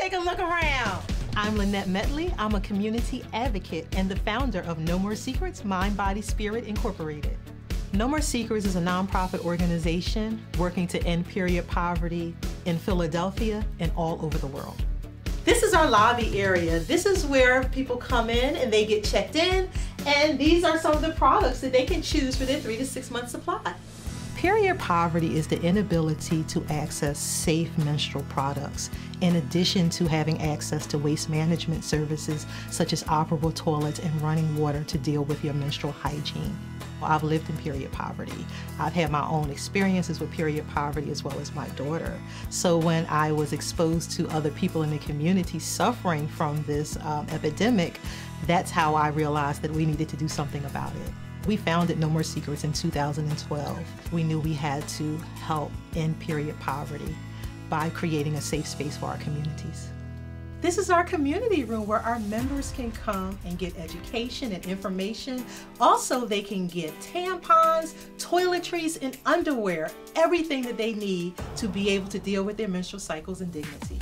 take a look around. I'm Lynette Medley. I'm a community advocate and the founder of No More Secrets Mind, Body, Spirit Incorporated. No More Secrets is a nonprofit organization working to end period poverty in Philadelphia and all over the world. This is our lobby area. This is where people come in and they get checked in, and these are some of the products that they can choose for their three to six month supply. Period poverty is the inability to access safe menstrual products, in addition to having access to waste management services such as operable toilets and running water to deal with your menstrual hygiene. I've lived in period poverty. I've had my own experiences with period poverty as well as my daughter. So when I was exposed to other people in the community suffering from this um, epidemic, that's how I realized that we needed to do something about it. We founded No More Secrets in 2012. We knew we had to help end period poverty by creating a safe space for our communities. This is our community room where our members can come and get education and information. Also, they can get tampons, toiletries, and underwear, everything that they need to be able to deal with their menstrual cycles and dignity.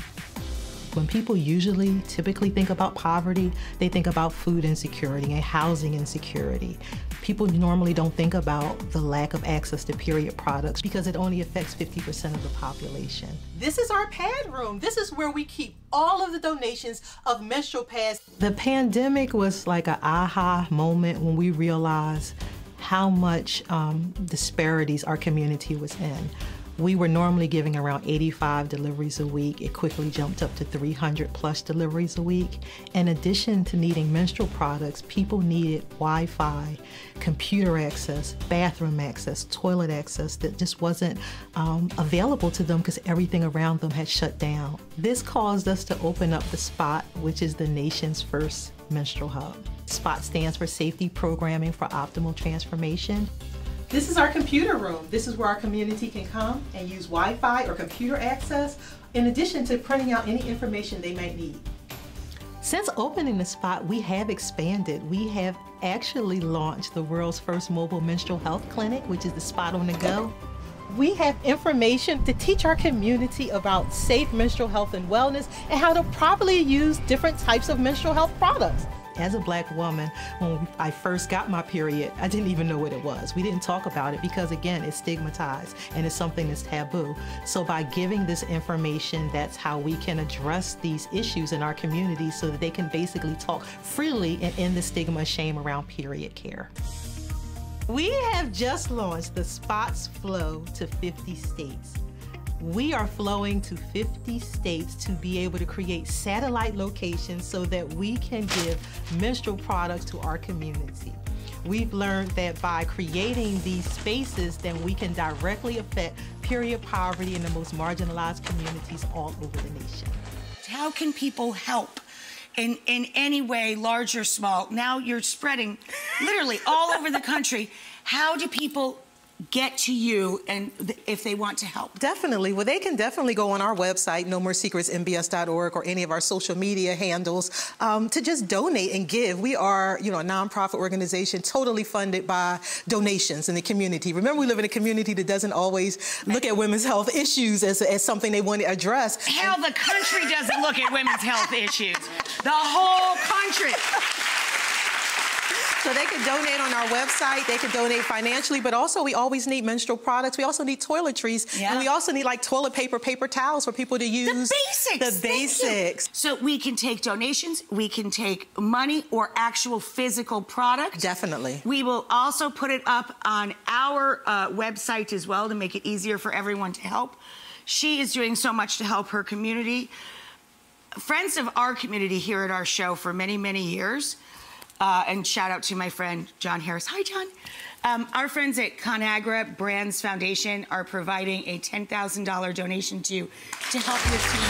When people usually typically think about poverty, they think about food insecurity and housing insecurity. People normally don't think about the lack of access to period products because it only affects 50% of the population. This is our pad room. This is where we keep all of the donations of menstrual pads. The pandemic was like an aha moment when we realized how much um, disparities our community was in. We were normally giving around 85 deliveries a week. It quickly jumped up to 300 plus deliveries a week. In addition to needing menstrual products, people needed Wi Fi, computer access, bathroom access, toilet access that just wasn't um, available to them because everything around them had shut down. This caused us to open up the SPOT, which is the nation's first menstrual hub. SPOT stands for Safety Programming for Optimal Transformation. This is our computer room. This is where our community can come and use Wi-Fi or computer access in addition to printing out any information they might need. Since opening the spot, we have expanded. We have actually launched the world's first mobile menstrual health clinic, which is the Spot on the Go. We have information to teach our community about safe menstrual health and wellness and how to properly use different types of menstrual health products as a black woman, when I first got my period, I didn't even know what it was. We didn't talk about it because, again, it's stigmatized and it's something that's taboo. So, by giving this information, that's how we can address these issues in our community so that they can basically talk freely and end the stigma and shame around period care. We have just launched the Spots Flow to 50 states. We are flowing to 50 states to be able to create satellite locations so that we can give menstrual products to our community. We've learned that by creating these spaces, then we can directly affect period poverty in the most marginalized communities all over the nation. How can people help? in, in any way, large or small. Now you're spreading literally all over the country. How do people get to you and if they want to help? Definitely. Well, they can definitely go on our website, nomoresecretsmbs.org, or any of our social media handles um, to just donate and give. We are, you know, a nonprofit organization totally funded by donations in the community. Remember, we live in a community that doesn't always look at women's health issues as, as something they want to address. Hell, the country doesn't look at women's health issues. The whole country. So they can donate on our website. They can donate financially, but also we always need menstrual products. We also need toiletries, yeah. and we also need like toilet paper, paper towels for people to use. The basics. The basics. So we can take donations. We can take money or actual physical product. Definitely. We will also put it up on our uh, website as well to make it easier for everyone to help. She is doing so much to help her community. Friends of our community here at our show for many, many years uh, and shout out to my friend John Harris. Hi, John. Um, our friends at ConAgra Brands Foundation are providing a $10,000 donation to to help your team.